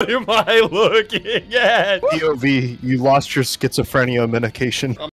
What am I looking at? POV, you lost your schizophrenia medication. Um,